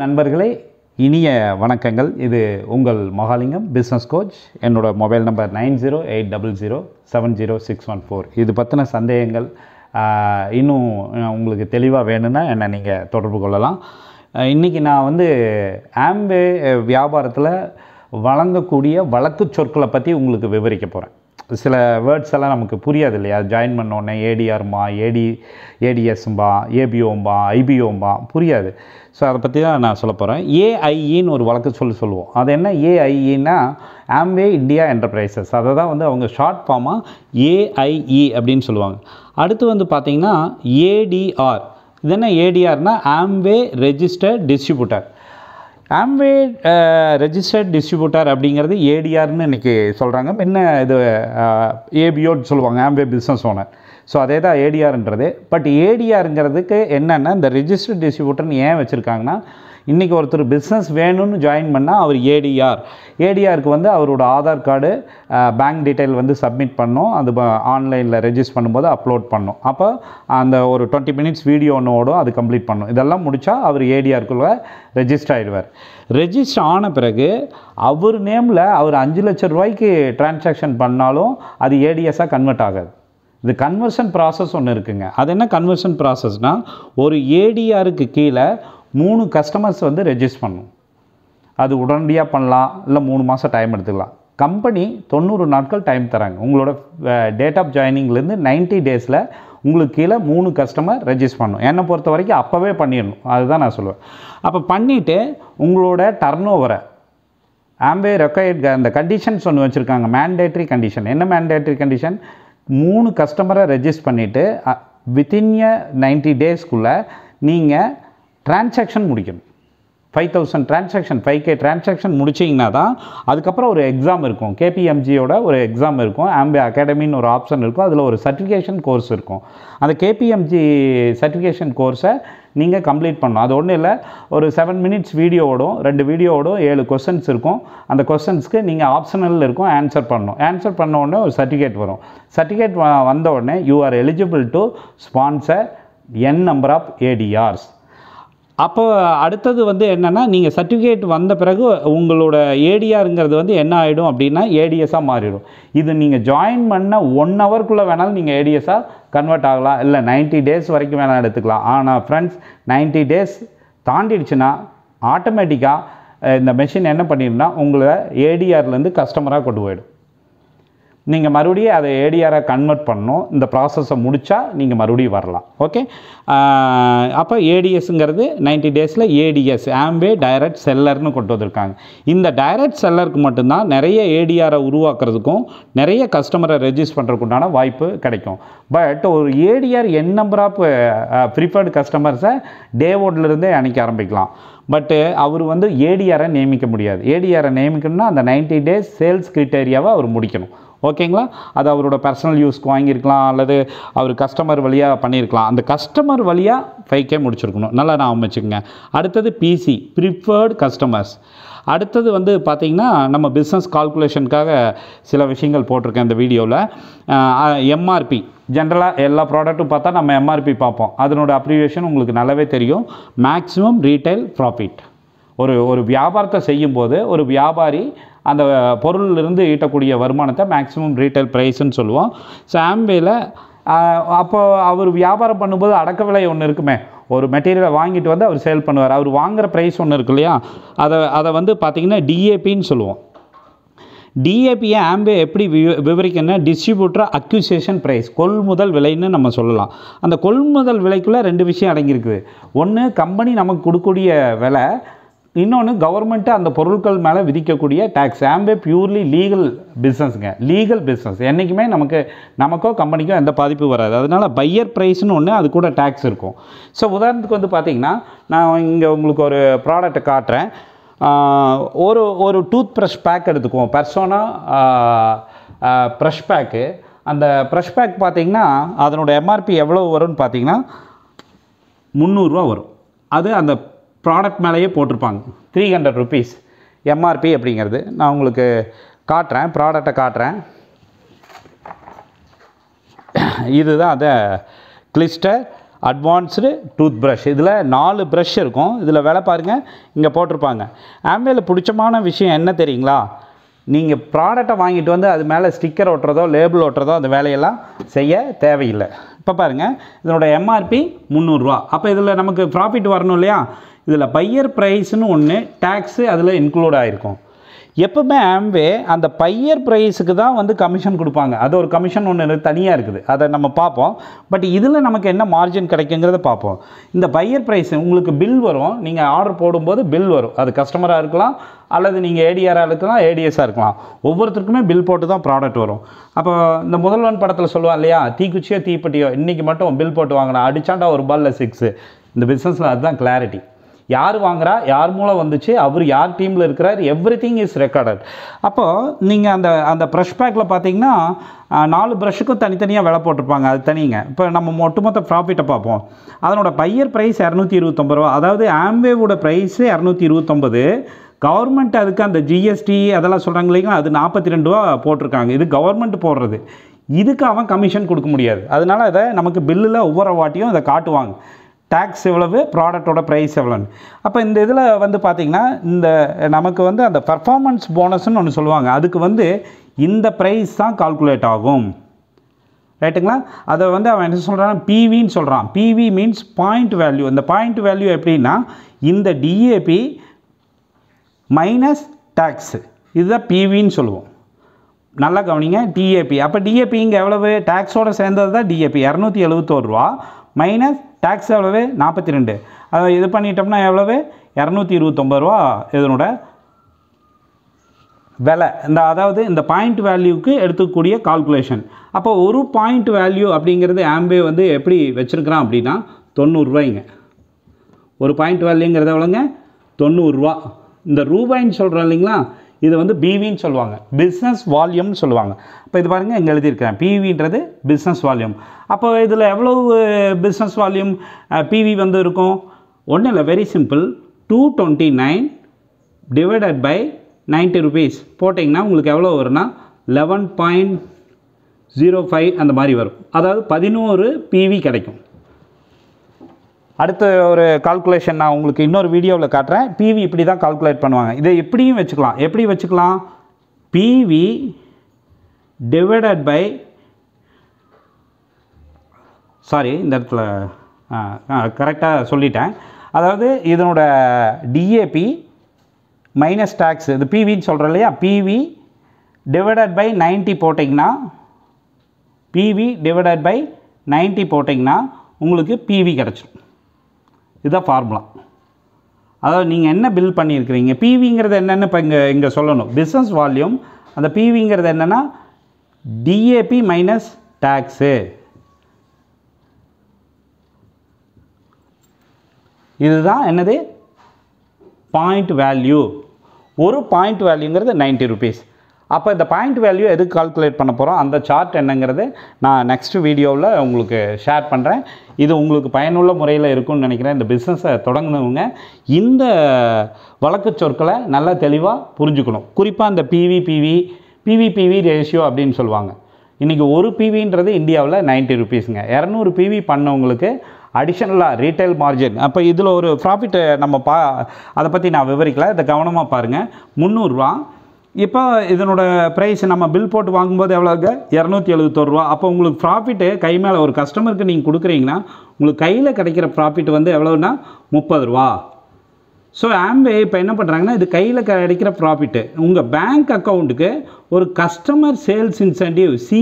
நண்பர்களே இனிய வணக்கங்கள். இது உங்கள் மகாலிங்கம் பிஸ்னஸ் கோச் என்னோடய mobile number nine zero eight double zero seven zero six one four. இது பற்றின சந்தேகங்கள் இன்னும் உங்களுக்கு தெளிவாக வேணும்னா என்னை நீங்கள் தொடர்பு கொள்ளலாம். இன்றைக்கி நான் வந்து ஆம்பே வியாபாரத்தில் வழங்கக்கூடிய வழக்கு சொற்களை பற்றி உங்களுக்கு விவரிக்க போகிறேன் சில வேர்ட்ஸ் எல்லாம் நமக்கு புரியாது இல்லையா? ஜாயின் பண்ண உடனே ஏடிஆர்மா ஏடி ஏடிஎஸ்ம்பா ஏபிஓம்பா ஐபிஓம்பா புரியாது. ஸோ அதை பற்றி தான் நான் சொல்ல போகிறேன் ஏஐஇன்னு ஒரு வழக்கு சொல்லி சொல்லுவோம். அது என்ன? ஏஐஇன்னா ஆம்வே இந்தியா என்டர்பிரைசஸ் அதை தான் வந்து அவங்க ஷார்ட் ஃபார்மாக ஏஐஇ அப்படின்னு சொல்லுவாங்க. அடுத்து வந்து பார்த்திங்கன்னா ஏடிஆர் இது என்ன ஏடிஆர்னால் Amway registered distributor Amway registered distributor அப்படிங்கிறது ஏடிஆர்னு இன்றைக்கி சொல்கிறாங்க என்ன இது ஏபிஓன்னு சொல்லுவாங்க ஆம்வே பிஸ்னஸ் ஓனர் ஸோ அதே தான் ஏடிஆர்ன்றது. பட் ஏடிஆருங்கிறதுக்கு என்னென்னா இந்த ரெஜிஸ்டர்ட் டிஸ்ட்ரிபியூட்டர்னு ஏன் வச்சுருக்காங்கன்னா இன்றைக்கி ஒருத்தர் பிஸ்னஸ் வேணும்னு ஜாயின் பண்ணால் அவர் ஏடிஆர் ஏடிஆருக்கு வந்து அவரோட ஆதார் கார்டு பேங்க் டீட்டெயில் வந்து சப்மிட் பண்ணோம். அது ஆன்லைனில் ரெஜிஸ்டர் பண்ணும்போது அப்லோட் பண்ணோம். அப்போ அந்த ஒரு டுவெண்ட்டி மினிட்ஸ் வீடியோ ஒன்று ஓடும் அது கம்ப்ளீட் பண்ணும். இதெல்லாம் முடித்தா அவர் ஏடிஆருக்குள்ளே ரெஜிஸ்டர் ஆகிடுவார் ரெஜிஸ்டர் ஆன பிறகு அவர் நேமில் அவர் அஞ்சு லட்ச ரூபாய்க்கு டிரான்சாக்ஷன் பண்ணாலும் அது ஏடிஎஸாக கன்வெர்ட் ஆகாது. இது கன்வர்ஷன் ப்ராசஸ் ஒன்று இருக்குங்க. அது என்ன கன்வர்ஷன் ப்ராசஸ்னால் ஒரு ஏடிஆருக்கு கீழே மூணு கஸ்டமர்ஸ் வந்து ரெஜிஸ்ட் பண்ணும். அது உடனடியாக பண்ணலாம் இல்லை மூணு மாதம் டைம் எடுத்துக்கலாம். கம்பெனி தொண்ணூறு நாட்கள் டைம் தராங்க. உங்களோட டேட் ஆஃப் ஜாயினிங்லேருந்து 90 டேஸில் உங்களுக்கு கீழே மூணு கஸ்டமர் ரெஜிஸ்ட் பண்ணும். என்னை பொறுத்த வரைக்கும் அப்போவே பண்ணிடணும். அதுதான் நான் சொல்லுவேன். அப்போ பண்ணிவிட்டு உங்களோட டர்ன் ஓவரை ஆம்பே ரெக்கயர்ட் அந்த கண்டிஷன்ஸ் ஒன்று வச்சுருக்காங்க. மேண்டேட்ரி கண்டிஷன் என்ன மேண்டேட்ரி கண்டிஷன் மூணு கஸ்டமரை ரெஜிஸ்ட் பண்ணிவிட்டு வித்தின் எ நைன்ட்டி டேஸ்க்குள்ளே நீங்கள் டிரான்சாக்ஷன் முடிக்கணும். Five thousand transaction five K transaction முடிச்சிங்கன்னா தான் அதுக்கப்புறம் ஒரு எக்ஸாம் இருக்கும். கேபிஎம்ஜியோட ஒரு எக்ஸாம் இருக்கும். ஆம்பி அகாடமின்னு ஒரு ஆப்ஷன் இருக்கும். அதில் ஒரு சர்டிஃபிகேஷன் கோர்ஸ் இருக்கும். அந்த கேபிஎம்ஜி சர்டிஃபிகேஷன் கோர்ஸை நீங்கள் கம்ப்ளீட் பண்ணணும். அது ஒன்றும் இல்லை ஒரு செவன் மினிட்ஸ் வீடியோவோடும் ரெண்டு வீடியோவோடும் ஏழு கொஸ்டின்ஸ் இருக்கும். அந்த கொஸ்டின்ஸ்க்கு நீங்கள் ஆப்ஷனல் இருக்கும் ஆன்சர் பண்ணணும். ஆன்சர் பண்ண உடனே ஒரு சர்டிஃபிகேட் வரும். சர்டிஃபிகேட் வந்த உடனே you are eligible to sponsor N number of ADRs அப்போ அடுத்தது வந்து என்னென்னா நீங்கள் சர்டிஃபிகேட் வந்த பிறகு உங்களோட ஏடிஆருங்கிறது வந்து என்ன ஆகிடும் அப்படின்னா ஏடிஎஸ்ஸாக மாறிடும். இது நீங்கள் ஜாயின் பண்ண ஒன் ஹவர்க்குள்ளே வேணாலும் நீங்கள் ஏடிஎஸ்ஸாக கன்வெர்ட் ஆகலாம். இல்லை 90 டேஸ் வரைக்கும் வேணால் எடுத்துக்கலாம். ஆனால் ஃப்ரெண்ட்ஸ் 90 டேஸ் தாண்டிடுச்சுன்னா ஆட்டோமேட்டிக்காக இந்த மெஷின் என்ன பண்ணிடும்னா உங்களை ஏடிஆர்லேருந்து கஸ்டமராக கொண்டு போயிடும். நீங்கள் மறுபடியும் அதை ஏடிஆராக கன்வெர்ட் பண்ணணும். இந்த ப்ராசஸை முடித்தா நீங்கள் மறுபடியும் வரலாம். ஓகே அப்போ ஏடிஎஸ்ங்கிறது 90 டேஸில் ஏடிஎஸ் ஆம்பே டைரக்ட் செல்லர்னு கொண்டு வந்திருக்காங்க. இந்த டைரக்ட் செல்லருக்கு மட்டும்தான் நிறைய ஏடிஆரை உருவாக்குறதுக்கும் நிறைய கஸ்டமரை ரெஜிஸ்ட் பண்ணுறதுக்குண்டான வாய்ப்பு கிடைக்கும். பட் ஒரு ADR N number of preferred கஸ்டமர்ஸை டேவோட்லேருந்தே இருந்தே அணைக்க ஆரம்பிக்கலாம். பட்டு அவர் வந்து ஏடிஆரை நியமிக்க முடியாது. ஏடிஆரை நியமிக்கணும்னா அந்த 90 டேஸ் சேல்ஸ் கிரிட்டேரியாவை அவர் முடிக்கணும். ஓகேங்களா? அது அவரோட பர்சனல் யூஸ்க்கு வாங்கியிருக்கலாம் அல்லது அவர் கஸ்டமர் வழியாக பண்ணியிருக்கலாம். அந்த கஸ்டமர் வழியாக ஃபைவ் கே முடிச்சிருக்கணும். நல்லா நான் அமைச்சுக்கோங்க. அடுத்தது பிசி ப்ரிஃபர்டு கஸ்டமர்ஸ் அடுத்தது வந்து பார்த்திங்கன்னா நம்ம பிஸ்னஸ் கால்குலேஷனுக்காக சில விஷயங்கள் போட்டிருக்கேன் இந்த வீடியோவில் எம்ஆர்பி ஜென்ரலாக எல்லா ப்ராடக்ட்டும் பார்த்தா நம்ம எம்ஆர்பி பார்ப்போம். அதனோட அப்ரிவேஷன் உங்களுக்கு நல்லாவே தெரியும். மேக்ஸிமம் ரீட்டைல் ப்ராஃபிட் ஒரு ஒரு வியாபாரத்தை செய்யும்போது ஒரு வியாபாரி அந்த பொருளிலிருந்து ஈட்டக்கூடிய வருமானத்தை மேக்ஸிமம் ரீட்டைல் ப்ரைஸ்ன்னு சொல்லுவோம். ஸோ ஆம்பேயில் அப்போ அவர் வியாபாரம் பண்ணும்போது அடக்க விலை ஒன்று இருக்குமே. ஒரு மெட்டீரியலை வாங்கிட்டு வந்து அவர் சேல் பண்ணுவார். அவர் வாங்குகிற ப்ரைஸ் ஒன்று இருக்கு இல்லையா? அதை அதை வந்து பார்த்திங்கன்னா டிஏபின்னு சொல்லுவோம். டிஏபியை ஆம்பே எப்படி வி விவரிக்கணும்னா டிஸ்ட்ரிபியூட்டர் அக்யூசியேஷன் ப்ரைஸ் கொள்முதல் விலைன்னு நம்ம சொல்லலாம். அந்த கொள்முதல் விலைக்குள்ளே ரெண்டு விஷயம் அடங்கியிருக்குது. ஒன்று கம்பெனி நமக்கு கொடுக்கக்கூடிய விலை இன்னொன்று கவர்மெண்ட்டு அந்த பொருட்கள் மேலே விதிக்கக்கூடிய டேக்ஸ் ஆம்பே பியூர்லி லீகல் பிஸ்னஸ்ங்க லீகல் பிஸ்னஸ் என்றைக்குமே நமக்கு நமக்கோ கம்பெனிக்கோ எந்த பாதிப்பும் வராது. அதனால் பையர் ப்ரைஸ்னு ஒன்று அது கூட டேக்ஸ் இருக்கும். ஸோ உதாரணத்துக்கு வந்து பார்த்திங்கன்னா நான் இங்கே உங்களுக்கு ஒரு ப்ராடக்ட்டை காட்டுறேன். ஒரு ஒரு டூத் ப்ரஷ் பேக் எடுத்துக்குவோம் பர்சோனா ப்ரஷ் பேக்கு அந்த ப்ரஷ் பேக் பார்த்திங்கன்னா அதனோட எம்ஆர்பி எவ்வளோ வரும்னு பார்த்தீங்கன்னா முந்நூறுரூவா வரும். அது அந்த ப்ராடக்ட் மேலேயே போட்டிருப்பாங்க. த்ரீ ஹண்ட்ரட் ருபீஸ் எம்ஆர்பி அப்படிங்கிறது. நான் உங்களுக்கு காட்டுறேன் ப்ராடக்டை காட்டுறேன். இதுதான் அதை கிளிஸ்டர் அட்வான்ஸ்டு டூத் ப்ரஷ் இதில் நாலு ப்ரஷ் இருக்கும். இதில் விலை பாருங்கள் இங்கே போட்டிருப்பாங்க. ஆம்பேல பிடிச்சமான விஷயம் என்ன தெரியுங்களா? நீங்கள் ப்ராடக்டை வாங்கிட்டு வந்து அது மேலே ஸ்டிக்கர் ஒட்டுறதோ லேபிள் ஒட்டுறதோ அந்த வேலையெல்லாம் செய்ய தேவையில்லை. இப்போ பாருங்கள் இதனோட எம்ஆர்பி முந்நூறுரூவா அப்போ இதில் நமக்கு ப்ராஃபிட் வரணும் இல்லையா? இதில் பையர் ப்ரைஸ்னு ஒன்று டேக்ஸு அதில் இன்க்ளூட் ஆகிருக்கும் எப்பவுமே ஆம்வே அந்த பையர் ப்ரைஸுக்கு தான் வந்து கமிஷன் கொடுப்பாங்க. அது ஒரு கமிஷன் ஒன்று தனியாக இருக்குது. அதை நம்ம பார்ப்போம். பட் இதில் நமக்கு என்ன மார்ஜின் கிடைக்குங்கிறத பார்ப்போம். இந்த பையர் ப்ரைஸ் உங்களுக்கு பில் வரும். நீங்கள் ஆர்டர் போடும்போது பில் வரும். அது கஸ்டமராக இருக்கலாம் அல்லது நீங்கள் ஏடிஆராக இருக்கலாம் ஏடிஎஸ்ஸாக இருக்கலாம். ஒவ்வொருத்தருக்குமே பில் போட்டு தான் ப்ராடக்ட் வரும். அப்போ இந்த முதல்வன் படத்தில் சொல்லுவான் இல்லையா? தீக்குச்சியோ தீப்பெட்டியோ. இன்றைக்கி மட்டும் பில் போட்டு வாங்கினா அடிச்சாண்டா ஒரு பால்ல சிக்ஸு இந்த பிஸ்னஸில் அதுதான் கிளாரிட்டி யார் வாங்குறா யார் மூலம் வந்துச்சு அவர் யார் டீமில் இருக்கிறார் எவ்ரி திங் இஸ் ரெக்கார்டட் அப்போது நீங்கள் அந்த அந்த ப்ரஷ் பேக்கில் பார்த்தீங்கன்னா நாலு ப்ரஷ்ஷுக்கும் தனித்தனியாக விலை போட்டிருப்பாங்க அது தனிங்க. இப்போ நம்ம ஒட்டுமொத்த ப்ராஃபிட்டை பார்ப்போம். அதனோட பையர் ப்ரைஸ் இரநூத்தி இருபத்தொம்பது ரூபா. அதாவது ஆம்வேவோட ப்ரைஸு இரநூத்தி இருபத்தொம்பது. கவர்மெண்ட் அதுக்கு அந்த ஜிஎஸ்டி அதெல்லாம் சொல்கிறாங்க இல்லைங்களா அது நாற்பத்தி ரெண்டு ரூபா போட்டிருக்காங்க. இது கவர்மெண்ட் போடுறது. இதுக்கு அவன் கமிஷன் கொடுக்க முடியாது. அதனால அதை நமக்கு பில்லில் ஒவ்வொரு வாட்டியும் அதை காட்டுவாங்க. டேக்ஸ் எவ்வளவு ப்ராடக்ட்டோட ப்ரைஸ் எவ்வளோன்னு அப்போ இந்த இதில் வந்து பார்த்திங்கன்னா இந்த நமக்கு வந்து அந்த பர்ஃபார்மன்ஸ் போனஸ்ன்னு ஒன்று சொல்லுவாங்க. அதுக்கு வந்து இந்த ப்ரைஸ் தான் கால்குலேட் ஆகும். ரைட்டுங்களா அதை வந்து அவன் என்ன சொல்கிறான் பிவின்னு சொல்கிறான் பிவி மீன்ஸ் பாயிண்ட் வேல்யூ இந்த பாயிண்ட் வேல்யூ எப்படின்னா இந்த டிஏபி மைனஸ் டேக்ஸு இதுதான் பிவின்னு சொல்லுவோம். நல்லா கவனிங்க டிஏபி அப்போ டிஏபி இங்கே எவ்வளவு? டேக்ஸோடு சேர்ந்தது தான் டிஏபி இரநூத்தி எழுபத்தோரு ரூபா. மைனஸ் டேக்ஸ் எவ்வளவு? நாற்பத்தி ரெண்டு அதை இது பண்ணிட்டோம்னா எவ்வளவு? இரநூத்தி இருபத்தொம்பது ரூபா இதனோட விலை. இந்த அதாவது இந்த பாயிண்ட் வேல்யூக்கு எடுத்துக்கக்கூடிய கால்குலேஷன் அப்போ ஒரு பாயிண்ட் வேல்யூ அப்படிங்கிறது ஆம்பே வந்து எப்படி வச்சுருக்கிறான் அப்படின்னா தொண்ணூறுரூவாய்ங்க ஒரு பாயிண்ட் வேல்யூங்கிறத எவ்வளோங்க தொண்ணூறுரூவா இந்த ரூபாய்ன்னு சொல்கிறோம் இல்லைங்களா? இது வந்து பிவின்னு சொல்லுவாங்க. பிஸ்னஸ் வால்யூம்னு சொல்லுவாங்க. இப்போ இது பாருங்கள் இங்கே எழுதியிருக்கிறேன். பிவின்றது பிஸ்னஸ் வால்யூம் அப்போ இதில் எவ்வளவு பிஸ்னஸ் வால்யூம் பிவி வந்து இருக்கும்? ஒன்றும் இல்லை very simple two twenty nine divided by ninety rupees போட்டிங்கன்னா உங்களுக்கு எவ்வளோ வரும்னா லெவன் பாயிண்ட் ஜீரோ ஃபைவ் அந்த மாதிரி வரும். அதாவது பதினோரு பிவி கிடைக்கும். அடுத்த ஒரு கால்குலேஷன் நான் உங்களுக்கு இன்னொரு வீடியோவில் காட்டுறேன். பிவி இப்படி தான் கால்குலேட் பண்ணுவாங்க. இதை எப்படியும் வச்சுக்கலாம். எப்படி வச்சுக்கலாம்? பிவி டிவைடட் பை சாரி இந்த இடத்துல கரெக்டாக சொல்லிட்டேன். அதாவது இதனோட டிஏபி மைனஸ் டேக்ஸ் இது பிவின்னு சொல்கிறோம் இல்லையா? பிவி டிவைடட் பை 90 போட்டிங்கன்னா பிவி டிவைடட் பை 90 போட்டிங்கன்னா உங்களுக்கு பிவி கிடச்சிரும். இதுதான் ஃபார்முலா அதாவது நீங்கள் என்ன பில் பண்ணியிருக்கிறீங்க? பிவிங்கிறது என்னென்னு இப்போ இங்கே இங்கே சொல்லணும். பிஸ்னஸ் வால்யூம் அந்த பிவிங்கிறது என்னென்னா டிஏபி மைனஸ் டேக்ஸு இதுதான் என்னது? பாயிண்ட் வேல்யூ ஒரு பாயிண்ட் வேல்யூங்கிறது 90 ருபீஸ் அப்போ இந்த பாயிண்ட் வேல்யூ எதுக்கு கால்குலேட் பண்ண போகிறோம் அந்த சார்ட் என்னங்கிறது நான் நெக்ஸ்ட் வீடியோவில் உங்களுக்கு ஷேர் பண்ணுறேன் இது உங்களுக்கு பயனுள்ள முறையில் இருக்கும்னு நினைக்கிறேன். இந்த பிஸ்னஸை தொடங்கினவங்க இந்த வழக்கு சொற்களை நல்லா தெளிவாக புரிஞ்சுக்கணும். குறிப்பாக இந்த PV PV PV PV ratio அப்படின்னு சொல்லுவாங்க. இன்றைக்கி ஒரு பிவின்றது இந்தியாவில் 90 ருபீஸுங்க இரநூறு பிவி பண்ணவங்களுக்கு அடிஷ்னலாக ரீட்டைல் மார்ஜின் அப்போ இதில் ஒரு ப்ராஃபிட் நம்ம பா அதை பற்றி நான் விவரிக்கல. இதை கவனமாக பாருங்கள் முந்நூறுரூவா இப்போ இதனோட ப்ரைஸ் நம்ம பில் போட்டு வாங்கும்போது எவ்வளோங்க இரநூத்தி எழுபத்தோரு ரூபா. அப்போ உங்களுக்கு ப்ராஃபிட்டு கை மேலே ஒரு கஸ்டமருக்கு நீங்கள் கொடுக்குறீங்கன்னா உங்களுக்கு கையில் கிடைக்கிற ப்ராஃபிட் வந்து எவ்வளோன்னா முப்பது ரூபா. ஸோ ஆம்பே இப்போ என்ன பண்ணுறாங்கன்னா இது கையில் கிடைக்கிற ப்ராஃபிட்டு உங்கள் பேங்க் அக்கௌண்ட்டுக்கு ஒரு கஸ்டமர் சேல்ஸ் இன்சென்டிவ் சி